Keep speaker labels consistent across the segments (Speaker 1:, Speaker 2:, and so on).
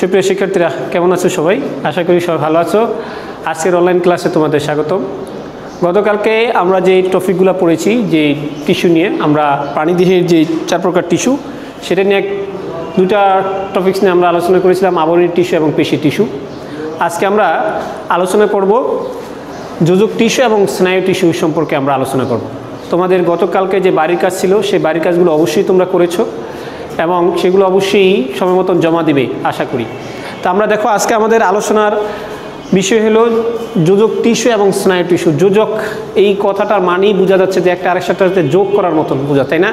Speaker 1: সুপ্রিয় শিক্ষার্থীরা, কেমন আছো সবাই? আশা করি সবাই ভালো আছো। আজকের অনলাইন ক্লাসে তোমাদের স্বাগতম। গতকালকে আমরা যে টপিকগুলো পড়েছি, যে টিস্যু নিয়ে, আমরা প্রাণীদেহের যে চার প্রকার টিস্যু সেটা নিয়ে দুটা টপিকস নিয়ে আমরা আলোচনা করেছিলাম, আবরণী টিস্যু এবং পেশি টিস্যু আজকে আমরা আলোচনা করব যোজক টিস্যু এবং স্নায়ু টিস্যু সম্পর্কে আমরা আলোচনা করব। তোমাদের গতকালকে যে বাড়ির কাজ ছিল, সেই বাড়ির কাজগুলো অবশ্যই তোমরা করেছ। এবং সেগুলো অবশ্যই সময় মতন জমা দিবে, আশা করি। তো আমরা দেখো, আজকে আমাদের আলোচনার বিষয় হলো যোজক টিস্যু এবং স্নায়ু টিস্যু। যোজক, এই কথাটার মানেই বোঝা যাচ্ছে যে একটা আরেকটার সাথে যোগ করার মতন বোঝা, তাই না?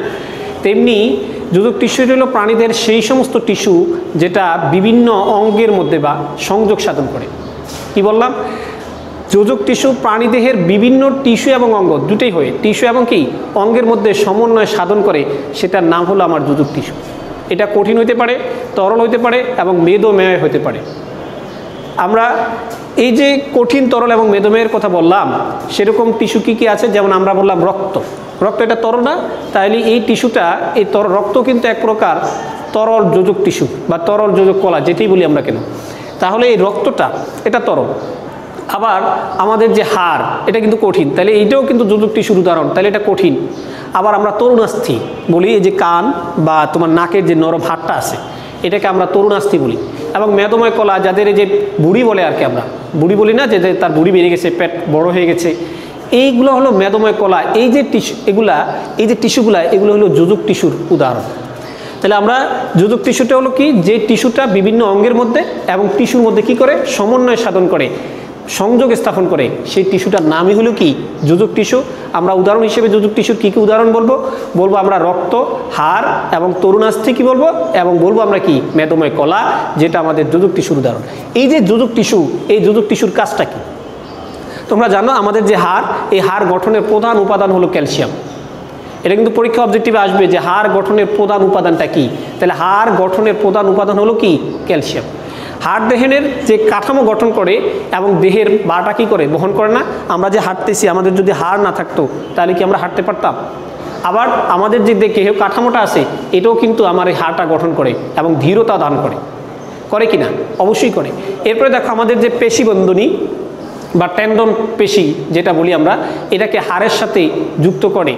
Speaker 1: তেমনি যোজক টিস্যু হলো প্রাণীদের সেই সমস্ত টিস্যু যেটা বিভিন্ন অঙ্গের মধ্যে বা সংযোগ সাধন করে। কি বললাম? যোজক টিস্যু প্রাণীদেহের বিভিন্ন টিস্যু এবং অঙ্গ, দুটোই হয়ে। টিস্যু এবং কি? অঙ্গের মধ্যে সমন্বয় সাধন করে, সেটার নাম হলো আমার যোজক টিস্যু। এটা কঠিন হতে পারে, তরল হতে পারে এবং মেদমেয় হতে পারে। আমরা এই যে কঠিন, তরল এবং মেদমেয়ের কথা বললাম, সেরকম টিস্যু কী কী আছে? যেমন আমরা বললাম রক্ত। রক্ত এটা তরল না? তাহলে এই টিস্যুটা, এই তর, রক্ত কিন্তু এক প্রকার তরল যোজক টিস্যু বা তরল যোজক কলা, যেটাই বলি আমরা কেন? তাহলে এই রক্তটা, এটা তরল। আবার আমাদের যে হাড়, এটা কিন্তু কঠিন। তাহলে এইটাও কিন্তু যোজক টিস্যুর উদাহরণ। তাহলে এটা কঠিন। আবার আমরা তরুণাস্থি বলি, এই যে কান বা তোমার নাকের যে নরম হাড়টা আছে, এটাকে আমরা তরুণাস্থি বলি। এবং মেদময় কলা যাদের এই যে বুড়ি বলে আর কি আমরা, বুড়ি বলি না যে যে তার বুড়ি বেড়ে গেছে, পেট বড় হয়ে গেছে, এইগুলো হলো মেদময় কলা। এই যে টিস্যু, এগুলা, এই যে টিস্যুগুলা, এগুলো হলো যোজক টিস্যুর উদাহরণ। তাহলে আমরা যোজক টিস্যুটা হলো কি? যে টিস্যুটা বিভিন্ন অঙ্গের মধ্যে এবং টিস্যুর মধ্যে কি করে? সমন্বয় সাধন করে। সংযোগ স্থাপন করে, সেই টিস্যুটার নামই হলো কি? যোজক টিস্যু। আমরা উদাহরণ হিসেবে যোজক টিস্যুর কী কী উদাহরণ বলব? বলব আমরা রক্ত, হাড় এবং তরুণাস্থি কি বলব? এবং বলব আমরা কি? মেদময় কলা, যেটা আমাদের যোজক টিস্যুর উদাহরণ। এই যে যোজক টিস্যু, এই যোজক টিস্যুর কাজটা কি? তোমরা জানো আমাদের যে হাড়, এই হাড় গঠনের প্রধান উপাদান হলো ক্যালসিয়াম। এটা কিন্তু পরীক্ষা অবজেক্টিভে আসবে যে হাড় গঠনের প্রধান উপাদানটা কি? তাহলে হাড় গঠনের প্রধান উপাদান হলো কি? ক্যালসিয়াম। হাড় দেহের যে কাঠামো গঠন করে এবং দেহের বাটা কি করে, বহন করে না, আমরা যে হাঁটতেছি, আমাদের যদি হাড় না থাকতো, তাহলে কি আমরা হাঁটতে পারতাম? আবার আমাদের যে দেহে কাঠামোটা আছে, এটাও কিন্তু আমার এই হাড়টা গঠন করে এবং ধীরতা দান করে। করে কি না? অবশ্যই করে। এরপরে দেখো আমাদের যে পেশিবন্ধনী বা টেন্ডন পেশি, যেটা বলি আমরা, এটাকে হাড়ের সাথে যুক্ত করে।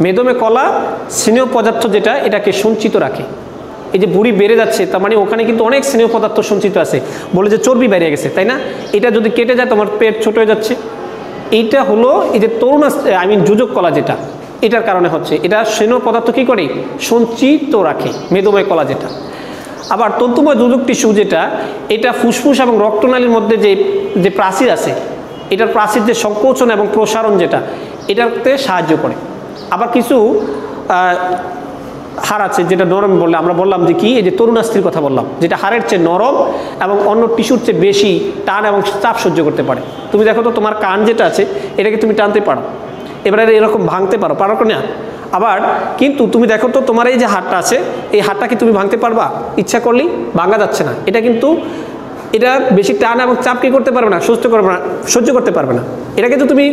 Speaker 1: মেদমে কলা, স্নেহ পদার্থ যেটা, এটাকে সঞ্চিত রাখে। এই যে বুড়ি বেড়ে যাচ্ছে, তার মানে ওখানে কিন্তু অনেক স্নেহ পদার্থ সঞ্চিত আছে। বলে যে চর্বি বেরিয়ে গেছে, তাই না? এটা যদি কেটে যায়, তোমার পেট ছোট হয়ে যাচ্ছে। এইটা হলো এই যে তরুণ আই মিন যোজক কলা যেটা, এটার কারণে হচ্ছে। এটা স্নেহ পদার্থ কী করে? সঞ্চিত রাখে, মেদময় কলা যেটা। আবার তন্তুময় যোজক টিস্যু যেটা, এটা ফুসফুস এবং রক্তনালীর মধ্যে যে যে প্রাচীর আছে, এটার প্রাচীর যে সংকোচন এবং প্রসারণ যেটা, এটাতে সাহায্য করে। আবার কিছু হাড় আছে, যেটা নরম বললে, আমরা বললাম যে কি? এই যে তরুণাস্ত্রীর কথা বললাম, যেটা হাড়ের চেয়ে নরম এবং অন্য টিস্যুর চেয়ে বেশি টান এবং চাপ সহ্য করতে পারে। তুমি দেখো তো, তোমার কান যেটা আছে, এটাকে তুমি টানতে পারো। এবারে এরকম ভাঙতে পারো পারো না আবার কিন্তু তুমি দেখো তো, তোমার এই যে হাড়টা আছে, এই হাড়টা কি তুমি ভাঙতে পারবা? ইচ্ছা করলেই ভাঙা যাচ্ছে না। এটা কিন্তু, এটা বেশি টান এবং চাপ কি করতে পারবে না? সুস্থ করবে না, সহ্য করতে পারবে না। এটাকে তো তুমি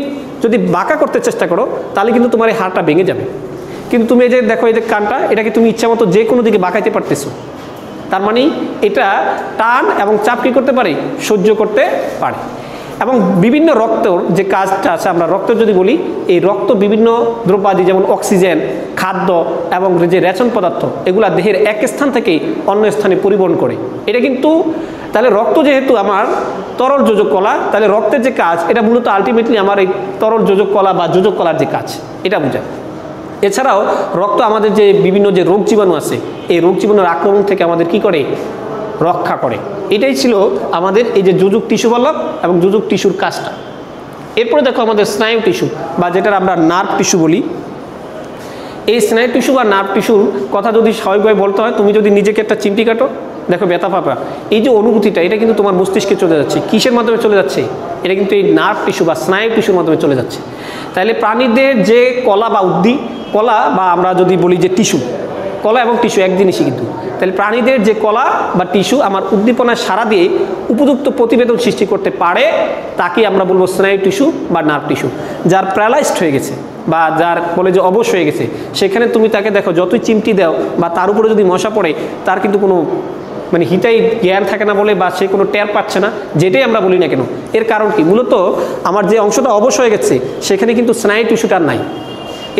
Speaker 1: যদি বাঁকা করতে চেষ্টা করো, তাহলে কিন্তু তোমার এই হাড়টা ভেঙে যাবে। কিন্তু তুমি এই যে দেখো, এই যে কানটা, এটাকে তুমি ইচ্ছা মতো যে কোনো দিকে বাঁকাইতে পারতেছো। তার মানে এটা টান এবং চাপ কী করতে পারে? সহ্য করতে পারে। এবং বিভিন্ন রক্তর যে কাজটা আছে, আমরা রক্ত যদি বলি, এই রক্ত বিভিন্ন দ্রব্যাদি, যেমন অক্সিজেন, খাদ্য এবং যে রেচন পদার্থ, এগুলা দেহের এক স্থান থেকে অন্য স্থানে পরিবহন করে। এটা কিন্তু, তাহলে রক্ত যেহেতু আমার তরল যোজক কলা তাহলে রক্তের যে কাজ, এটা মূলত আলটিমেটলি আমার এই তরল যোজক কলা বা যোজক কলার যে কাজ, এটা বোঝায়। এছাড়াও রক্ত আমাদের যে বিভিন্ন যে রোগ জীবাণু আছে, এই রোগ জীবাণুর আক্রমণ থেকে আমাদের কি করে? রক্ষা করে। এটাই ছিল আমাদের এই যে যোজক টিস্যু বললাম এবং যোজক টিস্যুর কাজটা। এরপরে দেখো আমাদের স্নায়ু টিস্যু বা যেটা আমরা নার্ভ টিস্যু বলি। এই স্নায়ু টিস্যু বা নার্ভ টিস্যুর কথা যদি স্বাভাবিকভাবে বলতে হয়, তুমি যদি নিজেকে একটা চিমটি কাটো, দেখো ব্যথা পাপা এই যে অনুভূতিটা, এটা কিন্তু তোমার মস্তিষ্কে চলে যাচ্ছে। কিসের মাধ্যমে চলে যাচ্ছে? এটা কিন্তু এই নার্ভ টিস্যু বা স্নায়ু টিস্যুর মাধ্যমে চলে যাচ্ছে। তাহলে প্রাণীদের যে কলা বা উদ্দি কলা বা আমরা যদি বলি যে টিস্যু, কলা এবং টিস্যু এক জিনিসই কিন্তু। তাহলে প্রাণীদের যে কলা বা টিস্যু আমার উদ্দীপনায় সারা দিয়ে উপযুক্ত প্রতিবেদন সৃষ্টি করতে পারে তাকে আমরা বলব স্নায়ু টিস্যু বা নার্ভ টিস্যু, যার প্যারালাইজড হয়ে গেছে বা যার বলে যে অবশ হয়ে গেছে। সেখানে তুমি তাকে দেখো, যতই চিমটি দাও বা তার উপরে যদি মশা পড়ে, তার কিন্তু কোনো মানে হিতাই জ্ঞান থাকে না বলে বা সে কোনো টের পাচ্ছে না, যেটাই আমরা বলি না কেন। এর কারণ কি? মূলত আমার যে অংশটা অবশ হয়ে গেছে, সেখানে কিন্তু স্নায়ু টিস্যুটা নাই।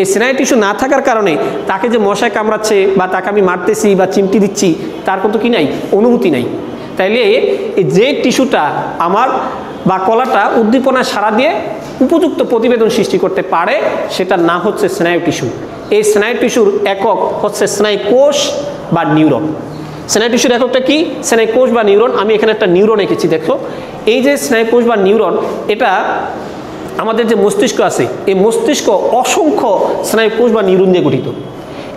Speaker 1: এই স্নায়ু টিস্যু না থাকার কারণে তাকে যে মশায় কামড়াচ্ছে বা তাকে আমি মারতেছি বা চিমটি দিচ্ছি, তার কিন্তু কি নাই, অনুভূতি নাই। তাইলে যে টিস্যুটা আমার বা কলাটা উদ্দীপনা সারা দিয়ে উপযুক্ত প্রতিবেদন সৃষ্টি করতে পারে সেটার নাম হচ্ছে স্নায়ু টিস্যু। এই স্নায়ু টিস্যুর একক হচ্ছে স্নায়ু কোষ বা নিউরন। স্নায়ু টিস্যুর এককটা কি? স্নায়ু কোষ বা নিউরন। আমি এখানে একটা নিউরন এঁকেছি, দেখো। এই যে স্নায়ু কোষ বা নিউরন, এটা আমাদের যে মস্তিষ্ক আছে, এই মস্তিষ্ক অসংখ্য স্নায়ু কোষ বা নিউরন দিয়ে গঠিত।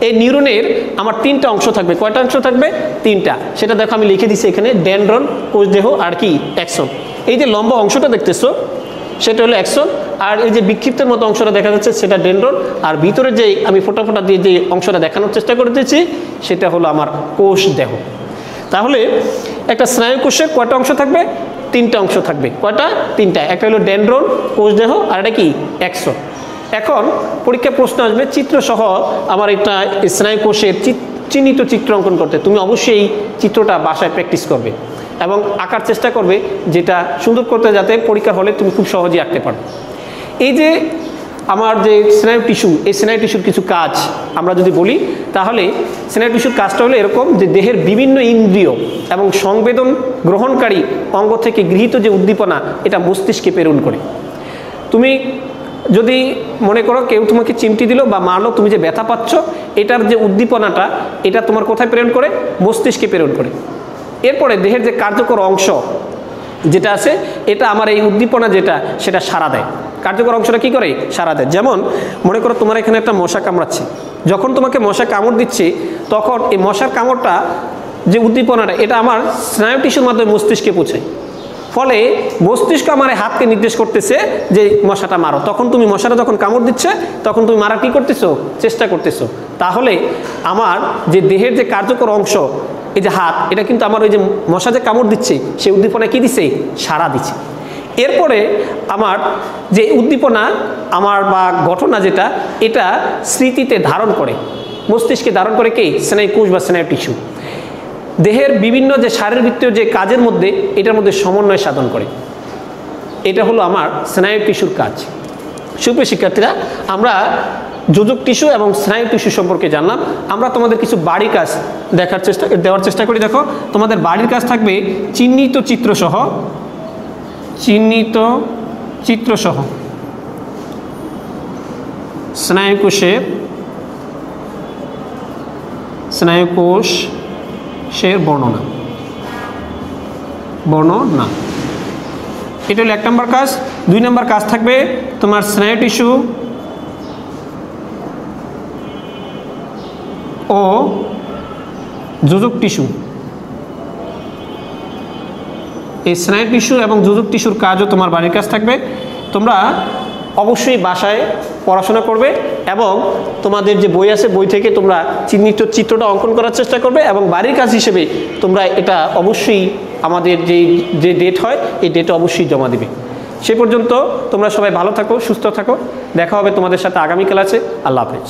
Speaker 1: এই নিউরনের আমার তিনটা অংশ থাকবে। কয়টা অংশ থাকবে? তিনটা। সেটা দেখো আমি লিখে দিচ্ছি এখানে, ডেন্ড্রন কোষ দেহ আর কি? অ্যাকশন এই যে লম্বা অংশটা দেখতেছো, সেটা হলো অ্যাকশন আর এই যে বিক্ষিপ্তের মতো অংশটা দেখা যাচ্ছে, সেটা ডেন্ড্রন। আর ভিতরে যে আমি ফোটা ফোটা দিয়ে যে অংশটা দেখানোর চেষ্টা করতেছি সেটা হলো আমার কোষ দেহ তাহলে একটা স্নায়ু কোষের কয়টা অংশ থাকবে? তিনটা অংশ থাকবে। কয়টা? তিনটা। একটা হলো ডেন্ড্রন কোষদেহ আর এটা কি? একশো এখন পরীক্ষা প্রশ্ন আসবে, চিত্রসহ আমার এটা স্নায়ু কোষের চিহ্নিত চিত্র অঙ্কন করতে। তুমি অবশ্যই চিত্রটা বাসায় প্র্যাকটিস করবে এবং আঁকার চেষ্টা করবে, যেটা সুন্দর করতে যাতে পরীক্ষা হলে তুমি খুব সহজেই আঁকতে পারো। এই যে আমার যে স্নায়ু টিস্যু, এই স্নায়ু টিস্যুর কিছু কাজ আমরা যদি বলি, তাহলে স্নায়ু টিস্যুর কাজটা হলো এরকম যে দেহের বিভিন্ন ইন্দ্রিয় এবং সংবেদন গ্রহণকারী অঙ্গ থেকে গৃহীত যে উদ্দীপনা, এটা মস্তিষ্কে প্রেরণ করে। তুমি যদি মনে করো কেউ তোমাকে চিমটি দিল বা মারলো, তুমি যে ব্যথা পাচ্ছ, এটার যে উদ্দীপনাটা, এটা তোমার কোথায় প্রেরণ করে? মস্তিষ্কে প্রেরণ করে। এরপরে দেহের যে কার্যকর অংশ যেটা আছে, এটা আমার এই উদ্দীপনা যেটা, সেটা সারা দেয়। কার্যকর অংশটা কি করে? সারা দেয়। যেমন, মনে করো তোমার এখানে একটা মশা কামড়াচ্ছে। যখন তোমাকে মশা কামড় দিচ্ছে, তখন এই মশার কামড়টা, যে উদ্দীপনাটা, এটা আমার স্নায়ু টিস্যুর মাধ্যমে মস্তিষ্কে পৌঁছায় ফলে মস্তিষ্ক আমার হাতকে নির্দেশ করতেছে যে, মশাটা মারো। তখন তুমি মশাটা যখন কামড় দিচ্ছে, তখন তুমি মারা কি করতেছো? চেষ্টা করতেছো। তাহলে আমার যে দেহের যে কার্যকর অংশ এই যে হাত, এটা কিন্তু আমার ওই যে মশা যে কামড় দিচ্ছে, সেই উদ্দীপনা কি দিচ্ছে সারা দিচ্ছে এরপরে আমার যে উদ্দীপনা, আমার বা ঘটনা যেটা, এটা স্মৃতিতে ধারণ করে। মস্তিষ্কে ধারণ করে কে? কোষ বা স্নায়ু টিস্যু। দেহের বিভিন্ন যে শারীরবৃত্তীয় যে কাজের মধ্যে, এটার মধ্যে সমন্বয় সাধন করে। এটা হলো আমার স্নায়ু টিস্যুর কাজ। সুপ্রিয় শিক্ষার্থীরা, আমরা যোজক টিস্যু এবং স্নায়ু টিস্যু সম্পর্কে জানলাম। আমরা তোমাদের কিছু বাড়ির কাজ দেখার চেষ্টা দেওয়ার চেষ্টা করি। দেখো, তোমাদের বাড়ির কাজ থাকবে চিহ্নিত চিত্রসহ। চিহ্নিত চিত্রসহ। স্নায়ুকোষের স্নায়ুকোষ সের বর্ণনা। বর্ণনা। এটা হলো এক নম্বর কাজ। দুই নম্বর কাজ থাকবে তোমার স্নায়ু টিস্যু ও যোজক টিস্যু। এই স্নায়ু টিস্যু এবং যোজক টিস্যুর কাজও তোমার বাড়ির কাজ থাকবে। তোমরা অবশ্যই বাসায় পড়াশোনা করবে এবং তোমাদের যে বই আছে, বই থেকে তোমরা চিহ্নিত চিত্রটা অঙ্কন করার চেষ্টা করবে এবং বাড়ির কাজ হিসেবে তোমরা এটা অবশ্যই আমাদের যে যে ডেট হয়, এই ডেটে অবশ্যই জমা দেবে। সে পর্যন্ত তোমরা সবাই ভালো থাকো, সুস্থ থাকো। দেখা হবে তোমাদের সাথে আগামীকাল আছে। আল্লাহ হাফেজ।